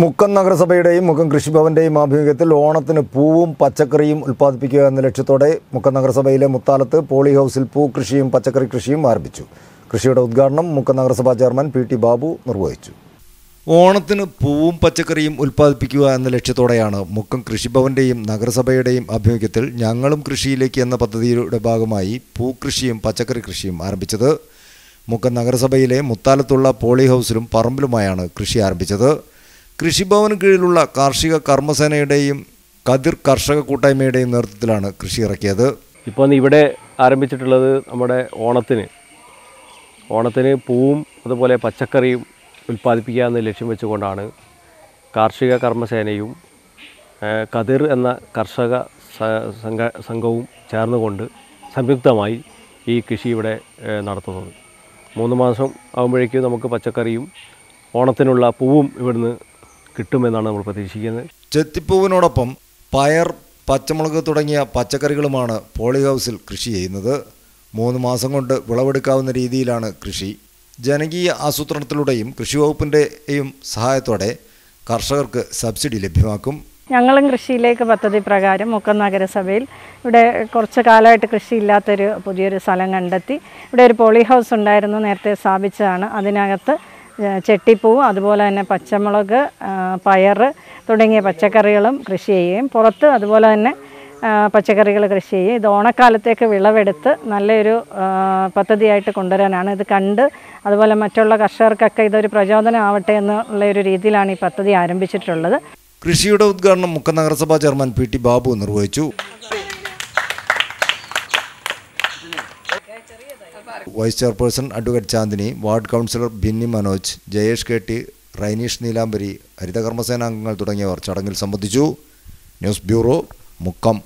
മുക്കം നഗരസഭയുടെയും മുക്കം കൃഷിഭവന്റെയും ആഭിമുഖ്യത്തിൽ ഓണത്തിന് പൂവും പച്ചക്കറിയും ഉൽപ്പാദിപ്പിക്കുക എന്ന ലക്ഷ്യത്തോടെ മുക്കം നഗരസഭയിലെ മുത്താലത്ത് പോളി ഹൗസിൽ പൂ കൃഷിയും പച്ചക്കറി കൃഷിയും ആരംഭിച്ചു. കൃഷിയുടെ ഉദ്ഘാടനം മുക്കം നഗരസഭാ ചെയർമാൻ പി ടി ബാബു നിർവഹിച്ചു. ഓണത്തിന് പൂവും പച്ചക്കറിയും ഉൽപ്പാദിപ്പിക്കുക എന്ന ലക്ഷ്യത്തോടെയാണ് മുക്കം കൃഷിഭവന്റെയും നഗരസഭയുടെയും ആഭിമുഖ്യത്തിൽ ഞങ്ങളും കൃഷിയിലേക്ക് എന്ന പദ്ധതിയുടെ ഭാഗമായി പൂ കൃഷിയും പച്ചക്കറി കൃഷിയും ആരംഭിച്ചത്. മുക്കം നഗരസഭയിലെ മുത്താലത്തുള്ള പോളി ഹൗസിലും പറമ്പിലുമായാണ് കൃഷി ആരംഭിച്ചത്. കൃഷിഭവന് കീഴിലുള്ള കാർഷിക കർമ്മസേനയുടെയും കതിർ കർഷക കൂട്ടായ്മയുടെയും നേതൃത്വത്തിലാണ് കൃഷി ഇറക്കിയത്. ഇപ്പോൾ ഇവിടെ ആരംഭിച്ചിട്ടുള്ളത് നമ്മുടെ ഓണത്തിന്. ഓണത്തിന് പൂവും അതുപോലെ പച്ചക്കറിയും ഉൽപ്പാദിപ്പിക്കുക എന്ന ലക്ഷ്യം വെച്ചുകൊണ്ടാണ് കാർഷിക കർമ്മസേനയും കതിർ എന്ന കർഷക സംഘ സംഘവും ചേർന്നുകൊണ്ട് സംയുക്തമായി ഈ കൃഷി ഇവിടെ നടത്തുന്നത്. മൂന്ന് മാസം ആകുമ്പോഴേക്കും നമുക്ക് പച്ചക്കറിയും ഓണത്തിനുള്ള പൂവും ഇവിടുന്ന് കിട്ടുമെന്നാണ് നമ്മൾ പ്രതീക്ഷിക്കുന്നത്. ചെത്തിപ്പൂവിനോടൊപ്പം പയർ പച്ചമുളക് തുടങ്ങിയ പച്ചക്കറികളുമാണ് പോളി ഹൗസിൽ കൃഷി ചെയ്യുന്നത്. മൂന്ന് മാസം കൊണ്ട് വിളവെടുക്കാവുന്ന രീതിയിലാണ് കൃഷി. ജനകീയ ആസൂത്രണത്തിലൂടെയും കൃഷി വകുപ്പിന്റെയും സഹായത്തോടെ കർഷകർക്ക് സബ്സിഡി ലഭ്യമാക്കും. ഞങ്ങളും കൃഷിയിലേക്ക് പദ്ധതി പ്രകാരം മുക്കം നഗരസഭയിൽ ഇവിടെ കുറച്ച് കാലമായിട്ട് കൃഷിയില്ലാത്തൊരു പുതിയൊരു സ്ഥലം കണ്ടെത്തി. ഇവിടെ ഒരു പോളി ഹൗസ് ഉണ്ടായിരുന്നു നേരത്തെ സ്ഥാപിച്ചതാണ്. അതിനകത്ത് ചെട്ടിപ്പൂവും അതുപോലെ തന്നെ പച്ചമുളക് പയർ തുടങ്ങിയ പച്ചക്കറികളും കൃഷി ചെയ്യുകയും പുറത്ത് അതുപോലെ തന്നെ പച്ചക്കറികൾ കൃഷി ചെയ്യും ഇത് ഓണക്കാലത്തേക്ക് വിളവെടുത്ത് നല്ലൊരു പദ്ധതിയായിട്ട് കൊണ്ടുവരാനാണ്. ഇത് കണ്ട് അതുപോലെ മറ്റുള്ള കർഷകർക്കൊക്കെ ഇതൊരു പ്രചോദനം ആവട്ടെ എന്നുള്ള ഒരു രീതിയിലാണ് ഈ പദ്ധതി ആരംഭിച്ചിട്ടുള്ളത്. കൃഷിയുടെ ഉദ്ഘാടനം മുക്ക നഗരസഭാ ചെയർമാൻ പി ടി ബാബു നിർവഹിച്ചു. Vice chairperson advocate Chandini ward councillor Binni Manoj Jayesh K T Raineesh Neelambari ഹരിതകർമ്മസേനാംഗങ്ങൾ തുടങ്ങിയവർ ചടങ്ങിൽ സംബന്ധിച്ചു. News bureau Mukkam.